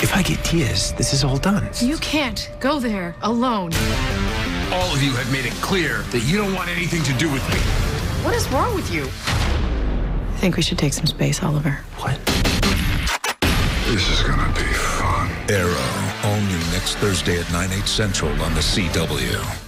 If I get Diaz, this is all done. You can't go there alone. All of you have made it clear that you don't want anything to do with me. What is wrong with you? I think we should take some space, Oliver. What? This is gonna be fun. Arrow, all new next Thursday at 9, 8 central on the CW.